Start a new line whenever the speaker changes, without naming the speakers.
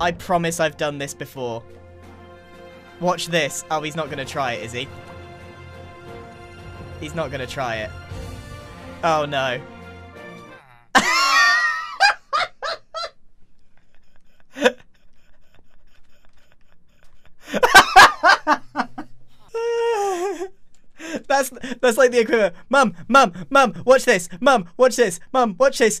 I promise I've done this before. Watch this. Oh, he's not going to try it, is he? He's not going to try it. Oh, no. That's that's like the equivalent. Mum, mum, mum, watch this. Mum, watch this. Mum, watch this.